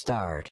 start.